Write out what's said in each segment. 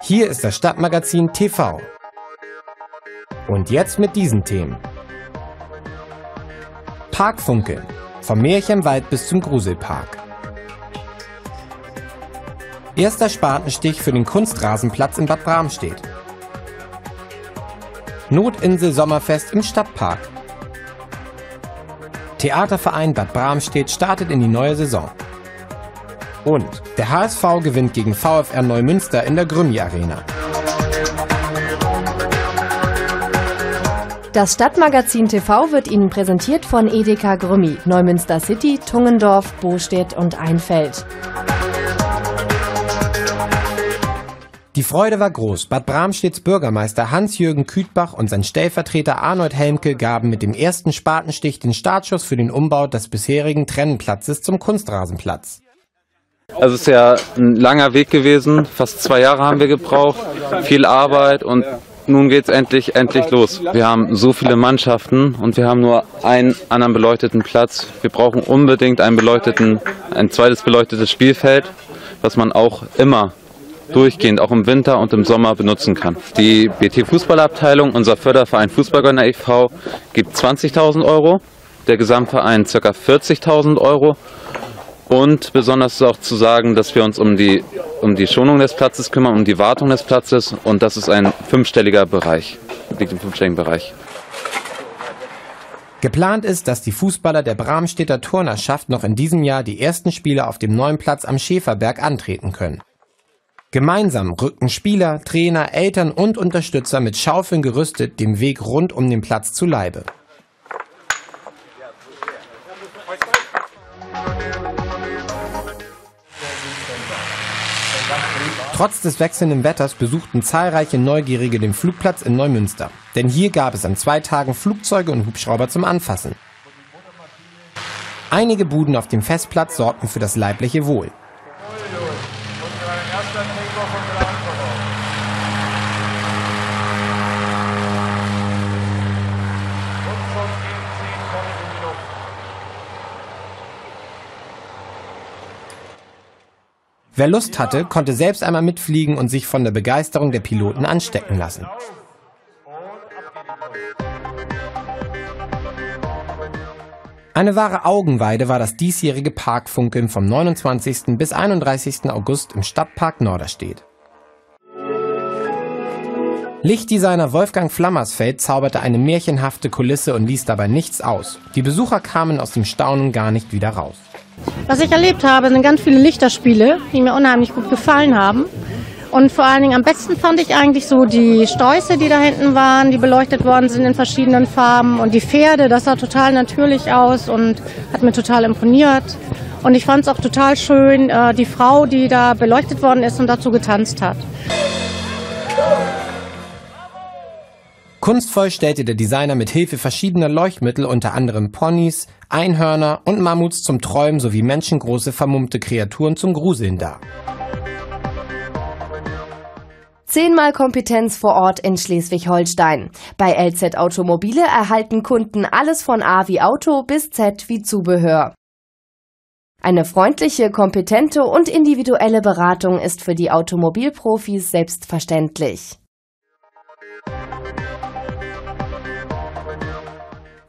Hier ist das Stadtmagazin TV. Und jetzt mit diesen Themen. Parkfunkeln. Vom Märchenwald bis zum Gruselpark. Erster Spatenstich für den Kunstrasenplatz in Bad Bramstedt. Notinsel Sommerfest im Stadtpark. Theaterverein Bad Bramstedt startet in die neue Saison. Und der HSV gewinnt gegen VfR Neumünster in der Grümmi Arena. Das Stadtmagazin TV wird Ihnen präsentiert von Edeka Grümmi, Neumünster City, Tungendorf, Bostedt und Einfeld. Die Freude war groß. Bad Bramstedts Bürgermeister Hans-Jürgen Kütbach und sein Stellvertreter Arnold Helmke gaben mit dem ersten Spatenstich den Startschuss für den Umbau des bisherigen Trennenplatzes zum Kunstrasenplatz. Also es ist ja ein langer Weg gewesen, fast zwei Jahre haben wir gebraucht, viel Arbeit und nun geht's endlich, endlich los. Wir haben so viele Mannschaften und wir haben nur einen anderen beleuchteten Platz. Wir brauchen unbedingt einen beleuchteten, ein zweites beleuchtetes Spielfeld, was man auch immer durchgehend auch im Winter und im Sommer benutzen kann. Die BT Fußballabteilung, unser Förderverein Fußballgönner e.V., gibt 20.000 Euro, der Gesamtverein ca. 40.000 Euro. Und besonders ist auch zu sagen, dass wir uns um die, um die Schonung des Platzes kümmern, um die Wartung des Platzes. Und das ist ein fünfstelliger Bereich, liegt im fünfstelligen Bereich. Geplant ist, dass die Fußballer der Bramstädter Turnerschaft noch in diesem Jahr die ersten Spiele auf dem neuen Platz am Schäferberg antreten können. Gemeinsam rückten Spieler, Trainer, Eltern und Unterstützer mit Schaufeln gerüstet dem Weg rund um den Platz zu Leibe. Trotz des wechselnden Wetters besuchten zahlreiche Neugierige den Flugplatz in Neumünster. Denn hier gab es an zwei Tagen Flugzeuge und Hubschrauber zum Anfassen. Einige Buden auf dem Festplatz sorgten für das leibliche Wohl. Wer Lust hatte, konnte selbst einmal mitfliegen und sich von der Begeisterung der Piloten anstecken lassen. Eine wahre Augenweide war das diesjährige Parkfunkeln vom 29. bis 31. August im Stadtpark Norderstedt. Lichtdesigner Wolfgang Flammersfeld zauberte eine märchenhafte Kulisse und ließ dabei nichts aus. Die Besucher kamen aus dem Staunen gar nicht wieder raus. Was ich erlebt habe, sind ganz viele Lichterspiele, die mir unheimlich gut gefallen haben. Und vor allen Dingen am besten fand ich eigentlich so die Stäuse, die da hinten waren, die beleuchtet worden sind in verschiedenen Farben. Und die Pferde, das sah total natürlich aus und hat mir total imponiert. Und ich fand es auch total schön, äh, die Frau, die da beleuchtet worden ist und dazu getanzt hat. Kunstvoll stellte der Designer mit Hilfe verschiedener Leuchtmittel unter anderem Ponys, Einhörner und Mammuts zum Träumen sowie menschengroße vermummte Kreaturen zum Gruseln dar. Zehnmal Kompetenz vor Ort in Schleswig-Holstein. Bei LZ Automobile erhalten Kunden alles von A wie Auto bis Z wie Zubehör. Eine freundliche, kompetente und individuelle Beratung ist für die Automobilprofis selbstverständlich.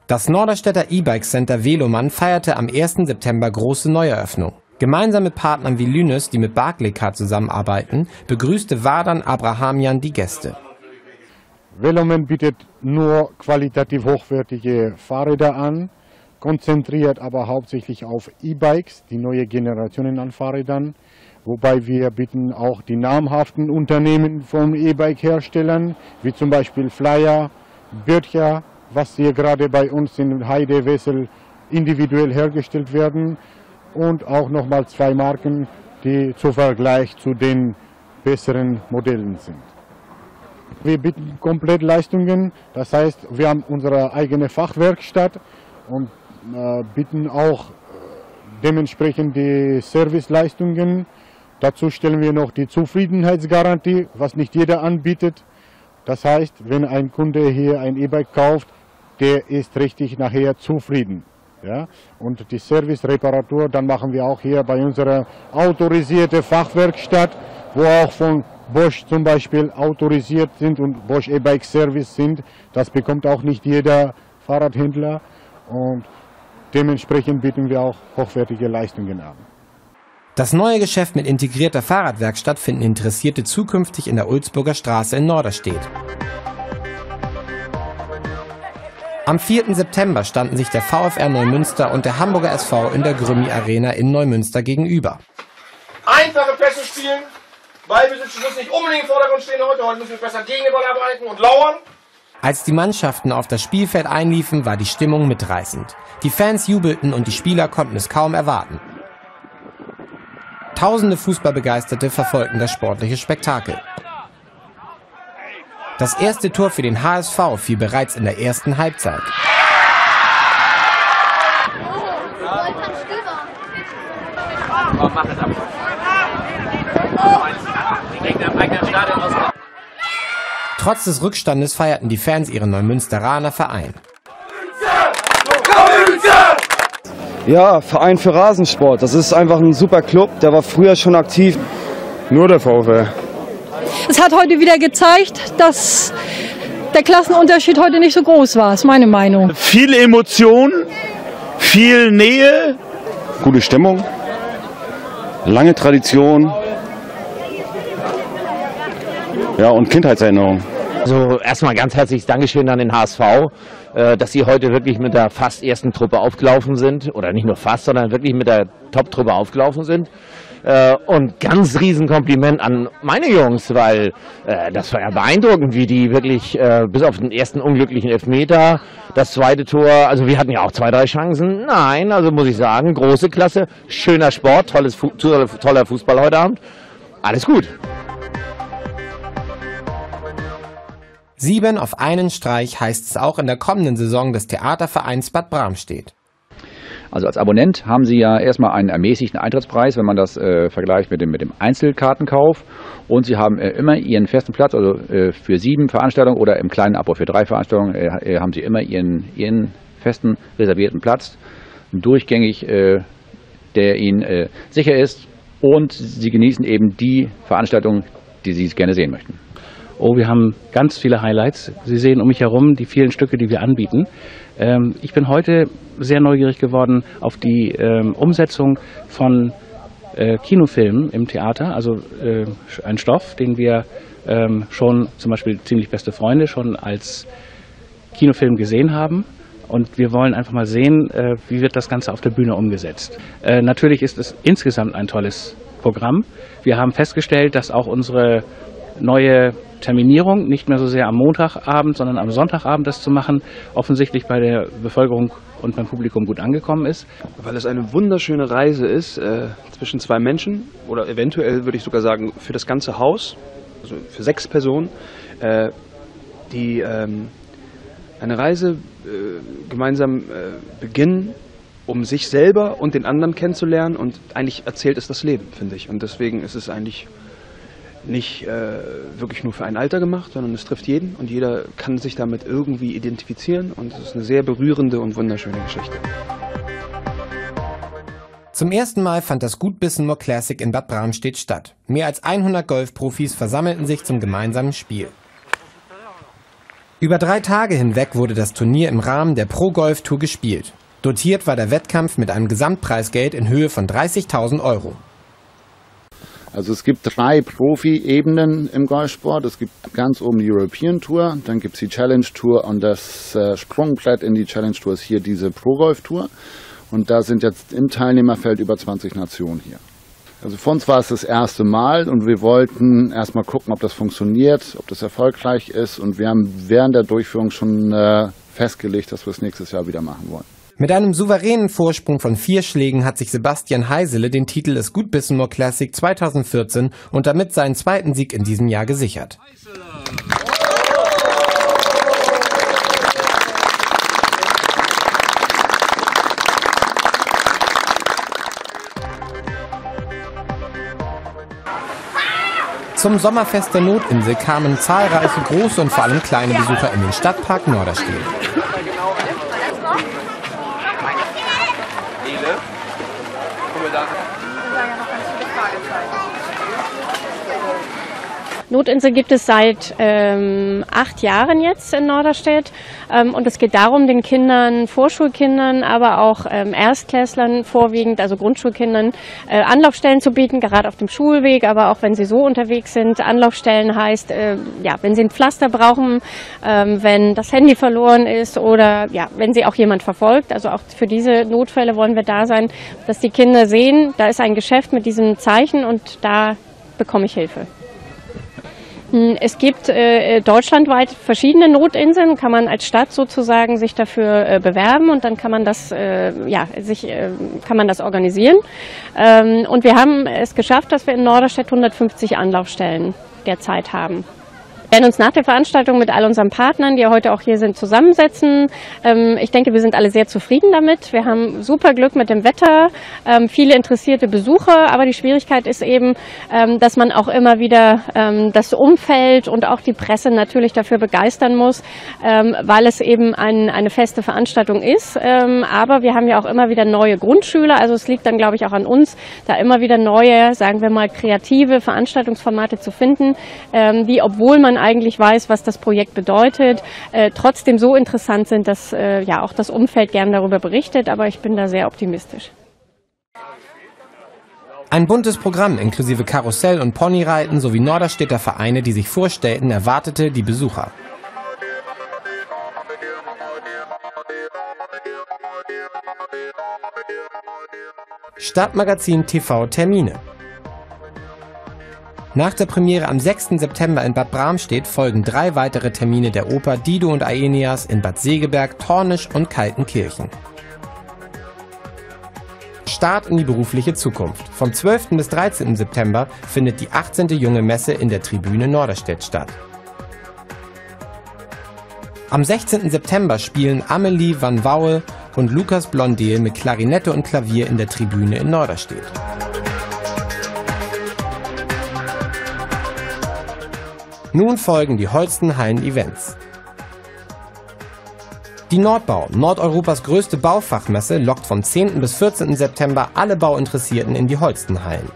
Das Norderstädter E-Bike Center Velomann feierte am 1. September große Neueröffnung. Gemeinsam mit Partnern wie Lynes, die mit Barclaycard zusammenarbeiten, begrüßte Wadan Abrahamian die Gäste. Veloman bietet nur qualitativ hochwertige Fahrräder an, konzentriert aber hauptsächlich auf E-Bikes, die neue Generationen an Fahrrädern, wobei wir bieten auch die namhaften Unternehmen von E-Bike-Herstellern, wie zum Beispiel Flyer, Bürcher, was hier gerade bei uns in Heide Wessel individuell hergestellt werden und auch nochmal zwei Marken, die zu Vergleich zu den besseren Modellen sind. Wir bieten komplett Leistungen, das heißt, wir haben unsere eigene Fachwerkstatt und äh, bieten auch äh, dementsprechend die Serviceleistungen. Dazu stellen wir noch die Zufriedenheitsgarantie, was nicht jeder anbietet. Das heißt, wenn ein Kunde hier ein E-Bike kauft, der ist richtig nachher zufrieden. Ja? Und die Service-Reparatur, dann machen wir auch hier bei unserer autorisierten Fachwerkstatt, wo auch von Bosch zum Beispiel autorisiert sind und Bosch E-Bike Service sind. Das bekommt auch nicht jeder Fahrradhändler und dementsprechend bieten wir auch hochwertige Leistungen an. Das neue Geschäft mit integrierter Fahrradwerkstatt finden Interessierte zukünftig in der Ulzburger Straße in Norderstedt. Am 4. September standen sich der VfR Neumünster und der Hamburger SV in der Grümmi Arena in Neumünster gegenüber. Einfache Pässe spielen, Ballbesitz muss nicht unbedingt im Vordergrund stehen heute, heute müssen wir besser gegen den Ball arbeiten und lauern. Als die Mannschaften auf das Spielfeld einliefen, war die Stimmung mitreißend. Die Fans jubelten und die Spieler konnten es kaum erwarten. Tausende Fußballbegeisterte verfolgten das sportliche Spektakel. Das erste Tor für den HSV fiel bereits in der ersten Halbzeit. Trotz des Rückstandes feierten die Fans ihren Neumünsteraner Verein. Ja, Verein für Rasensport. Das ist einfach ein super Club. Der war früher schon aktiv. Nur der VfL. Es hat heute wieder gezeigt, dass der Klassenunterschied heute nicht so groß war, ist meine Meinung. Viel Emotion, viel Nähe, Gute Stimmung, lange Tradition. Ja, und Kindheitserinnerung. Also erstmal ganz herzliches Dankeschön an den HSV, äh, dass sie heute wirklich mit der fast ersten Truppe aufgelaufen sind. Oder nicht nur fast, sondern wirklich mit der Top-Truppe aufgelaufen sind. Äh, und ganz riesen Kompliment an meine Jungs, weil äh, das war ja beeindruckend, wie die wirklich äh, bis auf den ersten unglücklichen Elfmeter, das zweite Tor, also wir hatten ja auch zwei, drei Chancen. Nein, also muss ich sagen, große Klasse, schöner Sport, tolles, Fu toller Fußball heute Abend. Alles gut. Sieben auf einen Streich heißt es auch in der kommenden Saison des Theatervereins Bad Bramstedt. Also als Abonnent haben Sie ja erstmal einen ermäßigten Eintrittspreis, wenn man das äh, vergleicht mit dem, mit dem Einzelkartenkauf. Und Sie haben äh, immer Ihren festen Platz, also äh, für sieben Veranstaltungen oder im kleinen Abo für drei Veranstaltungen äh, haben Sie immer Ihren, Ihren festen reservierten Platz, durchgängig, äh, der Ihnen äh, sicher ist. Und Sie genießen eben die Veranstaltungen, die Sie gerne sehen möchten. Oh, wir haben ganz viele Highlights. Sie sehen um mich herum die vielen Stücke, die wir anbieten. Ähm, ich bin heute sehr neugierig geworden auf die ähm, Umsetzung von äh, Kinofilmen im Theater. Also äh, ein Stoff, den wir ähm, schon zum Beispiel ziemlich beste Freunde schon als Kinofilm gesehen haben. Und wir wollen einfach mal sehen, äh, wie wird das Ganze auf der Bühne umgesetzt. Äh, natürlich ist es insgesamt ein tolles Programm. Wir haben festgestellt, dass auch unsere neue Terminierung, nicht mehr so sehr am Montagabend, sondern am Sonntagabend das zu machen, offensichtlich bei der Bevölkerung und beim Publikum gut angekommen ist. Weil es eine wunderschöne Reise ist äh, zwischen zwei Menschen oder eventuell würde ich sogar sagen für das ganze Haus, also für sechs Personen, äh, die ähm, eine Reise äh, gemeinsam äh, beginnen, um sich selber und den anderen kennenzulernen und eigentlich erzählt es das Leben, finde ich. Und deswegen ist es eigentlich nicht äh, wirklich nur für ein Alter gemacht, sondern es trifft jeden und jeder kann sich damit irgendwie identifizieren und es ist eine sehr berührende und wunderschöne Geschichte. Zum ersten Mal fand das Gutbissenmoor Classic in Bad Bramstedt statt. Mehr als 100 Golfprofis versammelten sich zum gemeinsamen Spiel. Über drei Tage hinweg wurde das Turnier im Rahmen der Pro Golf Tour gespielt. Dotiert war der Wettkampf mit einem Gesamtpreisgeld in Höhe von 30.000 Euro. Also es gibt drei Profi-Ebenen im Golfsport. Es gibt ganz oben die European Tour, dann gibt es die Challenge Tour und das äh, Sprungbrett in die Challenge Tour ist hier diese Pro Golf Tour. Und da sind jetzt im Teilnehmerfeld über 20 Nationen hier. Also für uns war es das erste Mal und wir wollten erstmal gucken, ob das funktioniert, ob das erfolgreich ist. Und wir haben während der Durchführung schon äh, festgelegt, dass wir es nächstes Jahr wieder machen wollen. Mit einem souveränen Vorsprung von vier Schlägen hat sich Sebastian Heisele den Titel des Gutbissenmoor Classic 2014 und damit seinen zweiten Sieg in diesem Jahr gesichert. Zum Sommerfest der Notinsel kamen zahlreiche große und vor allem kleine Besucher in den Stadtpark Norderstedt. Doc. Notinsel gibt es seit ähm, acht Jahren jetzt in Norderstedt. Ähm, und es geht darum, den Kindern, Vorschulkindern, aber auch ähm, Erstklässlern vorwiegend, also Grundschulkindern, äh, Anlaufstellen zu bieten, gerade auf dem Schulweg, aber auch wenn sie so unterwegs sind. Anlaufstellen heißt, äh, ja, wenn sie ein Pflaster brauchen, ähm, wenn das Handy verloren ist oder ja, wenn sie auch jemand verfolgt. Also auch für diese Notfälle wollen wir da sein, dass die Kinder sehen, da ist ein Geschäft mit diesem Zeichen und da bekomme ich Hilfe. Hm, es gibt äh, deutschlandweit verschiedene Notinseln, kann man als Stadt sozusagen sich dafür äh, bewerben und dann kann man das, äh, ja, sich, äh, kann man das organisieren. Ähm, und wir haben es geschafft, dass wir in Norderstedt 150 Anlaufstellen derzeit haben. Wir werden uns nach der Veranstaltung mit all unseren Partnern, die heute auch hier sind, zusammensetzen. Ähm, ich denke, wir sind alle sehr zufrieden damit. Wir haben super Glück mit dem Wetter, ähm, viele interessierte Besucher, aber die Schwierigkeit ist eben, ähm, dass man auch immer wieder das Umfeld und auch die Presse natürlich dafür begeistern muss, weil es eben ein, eine feste Veranstaltung ist. Aber wir haben ja auch immer wieder neue Grundschüler, also es liegt dann, glaube ich, auch an uns, da immer wieder neue, sagen wir mal, kreative Veranstaltungsformate zu finden, die, obwohl man eigentlich weiß, was das Projekt bedeutet, äh, trotzdem so interessant sind, dass äh, ja auch das Umfeld gern darüber berichtet. Aber ich bin da sehr optimistisch. Ein buntes Programm inklusive Karussell und Ponyreiten sowie Norderstädter Vereine, die sich vorstellten, erwartete die Besucher. Stadtmagazin TV Termine nach der Premiere am 6. September in Bad Bramstedt folgen drei weitere Termine der Oper Dido und Aeneas in Bad Segeberg, Tornisch und Kaltenkirchen. Start in die berufliche Zukunft. Vom 12. bis 13. September findet die 18. Junge Messe in der Tribüne Norderstedt statt. Am 16. September spielen Amelie van Wouwe und Lukas Blondel mit Klarinette und Klavier in der Tribüne in Norderstedt. Nun folgen die Holstenhallen-Events. Die Nordbau, Nordeuropas größte Baufachmesse, lockt vom 10. bis 14. September alle Bauinteressierten in die Holstenhallen.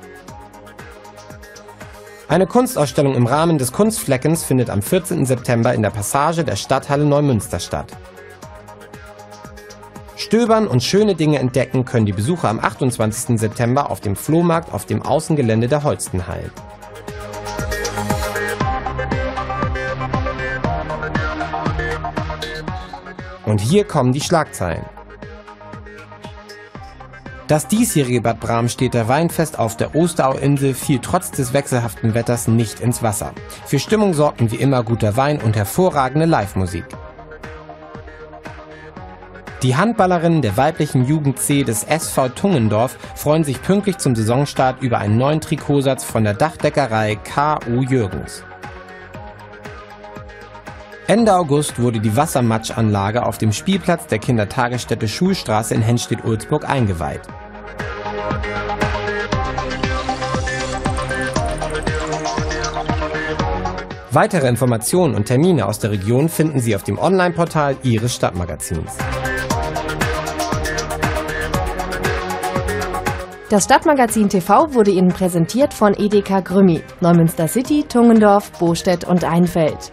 Eine Kunstausstellung im Rahmen des Kunstfleckens findet am 14. September in der Passage der Stadthalle Neumünster statt. Stöbern und schöne Dinge entdecken können die Besucher am 28. September auf dem Flohmarkt auf dem Außengelände der Holstenhallen. Und hier kommen die Schlagzeilen. Das diesjährige Bad Bramstedter Weinfest auf der Osterauinsel fiel trotz des wechselhaften Wetters nicht ins Wasser. Für Stimmung sorgten wie immer guter Wein und hervorragende Live-Musik. Die Handballerinnen der weiblichen Jugend C des SV Tungendorf freuen sich pünktlich zum Saisonstart über einen neuen Trikotsatz von der Dachdeckerei K.U. Jürgens. Ende August wurde die Wassermatschanlage auf dem Spielplatz der Kindertagesstätte Schulstraße in Henstedt-Ulzburg eingeweiht. Weitere Informationen und Termine aus der Region finden Sie auf dem Online-Portal Ihres Stadtmagazins. Das Stadtmagazin TV wurde Ihnen präsentiert von Edeka Grümmi, Neumünster City, Tungendorf, Bostedt und Einfeld.